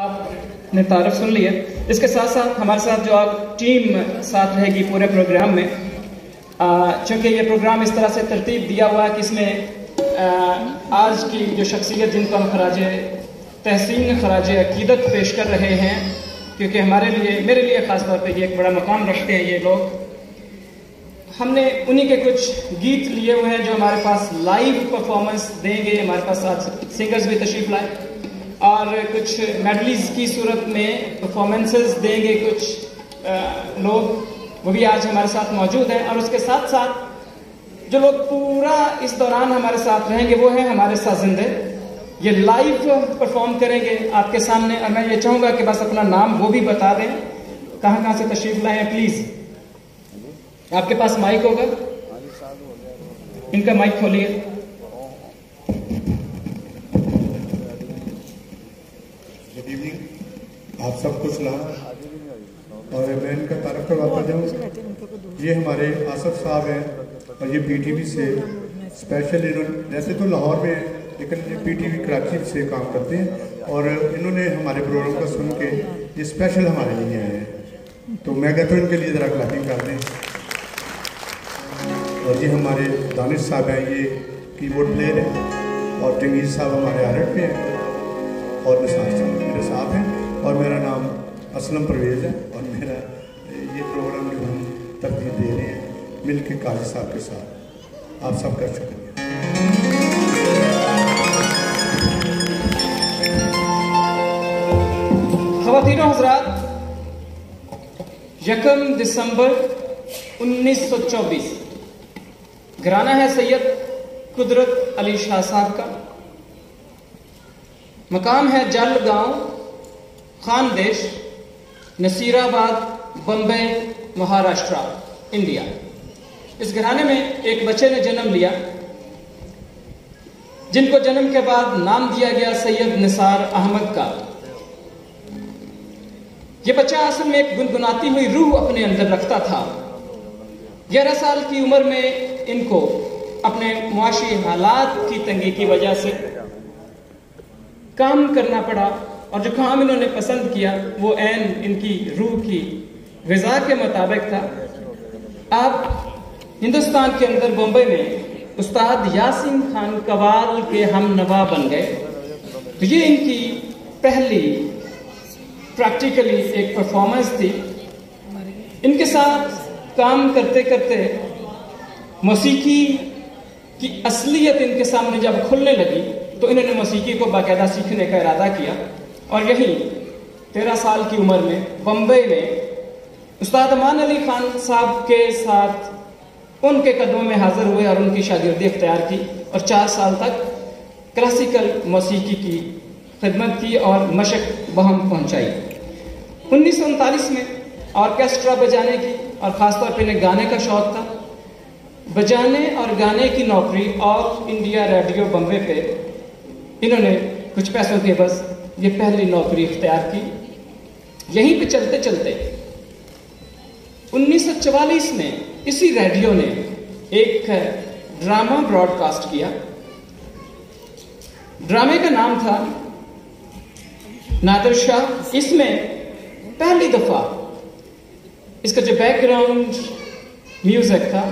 आपने तारफ सुन लिया इसके साथ साथ हमारे साथ जो आप टीम साथ रहेगी पूरे प्रोग्राम में चूँकि ये प्रोग्राम इस तरह से तरतीब दिया हुआ है कि इसमें आज की जो शख्सियत जिनको हम खराज, तहसीन खराज अकीदत पेश कर रहे हैं, क्योंकि हमारे लिए, मेरे लिए ख़ास तौर पे ये एक बड़ा मकाम रखते हैं ये लोग। हमने उन्हीं के कुछ गीत लिए हुए हैं जो हमारे पास लाइव परफॉर्मेंस देंगे, हमारे पास साथ सिंगर्स भी तशरीफ़ लाए। और कुछ मेडलीज की सूरत में परफॉर्मेंसेस देंगे कुछ लोग। वो भी आज हमारे साथ मौजूद हैं और उसके साथ साथ जो लोग पूरा इस दौरान हमारे साथ रहेंगे वो है हमारे साथ जिंदे ये लाइव परफॉर्म करेंगे आपके सामने और मैं ये चाहूँगा कि बस अपना नाम वो भी बता दें। कहाँ कहाँ से तशरीफ़ लाए हैं प्लीज़ आपके पास माइक होगा? इनका माइक खोलिए। आप सब कुछ ला और मैं इनका तारफ करवाता जाऊँ ये हमारे आसफ साहब हैं और ये पीटीवी से स्पेशल इन्होंने वैसे तो लाहौर में लेकिन ये पीटीवी कराची से काम करते हैं। और इन्होंने हमारे प्रोग्राम को सुन के ये स्पेशल हमारे लिए आए हैं। तो मैं कहता हूँ, इनके लिए ज़रा क्लापिंग कर दें और ये हमारे दानिश साहब हैं, ये कीबोर्ड प्लेयर हैं। और जंगीज साहब हमारे आर्ट पे हैं। और निशान साहब मेरे साथ हैं। और मेरा नाम असलम परवेज़ है और मेरा ये प्रोग्राम जो हम तरतीब दे रहे हैं मिल के काजी साहब के साथ। आप सब सबका शुक्रिया। खातिनों हजरात, यकम दिसंबर 1924 घराना है सैयद कुदरत अली शाह साहब का। मकाम है जल गाँव खानदेश, नसीराबाद बम्बई महाराष्ट्र, इंडिया। इस घराने में एक बच्चे ने जन्म लिया, जिनको जन्म के बाद नाम दिया गया सैयद निसार अहमद का। यह बच्चा असल में एक गुनगुनाती हुई रूह अपने अंदर रखता था। ग्यारह साल की उम्र में इनको अपने मुआशी हालात की तंगी की वजह से काम करना पड़ा। और जो काम इन्होंने पसंद किया, वो एन इनकी रूह की गज़ा के मुताबिक था। आप हिंदुस्तान के अंदर बम्बई में उस्ताद यासिन खान कवाल के हम नवा बन गए। तो ये इनकी पहली प्रैक्टिकली एक परफॉर्मेंस थी। इनके साथ काम करते करते मौसीकी की असलियत इनके सामने जब खुलने लगी तो इन्होंने मौसीकी को बाकायदा सीखने का इरादा किया। और यहीं तेरह साल की उम्र में बम्बई में उस्ताद अमान अली खान साहब के साथ उनके कदमों में हाजिर हुए और उनकी शागिर्दी अख्तियार की और चार साल तक क्लासिकल मौसीकी की खिदमत की और मशक बहम पहुंचाई। उन्नीस में ऑर्केस्ट्रा बजाने की और ख़ासतौर पर इन्हें गाने का शौक था। बजाने और गाने की नौकरी ऑल इंडिया रेडियो बम्बे पे। इन्होंने कुछ पैसों के बस ये पहली नौकरी इख्तियार की। यहीं पे चलते चलते 1944 में इसी रेडियो ने एक ड्रामा ब्रॉडकास्ट किया। ड्रामे का नाम था नादर शाह। इसमें पहली दफ़ा इसका जो बैकग्राउंड म्यूज़िक था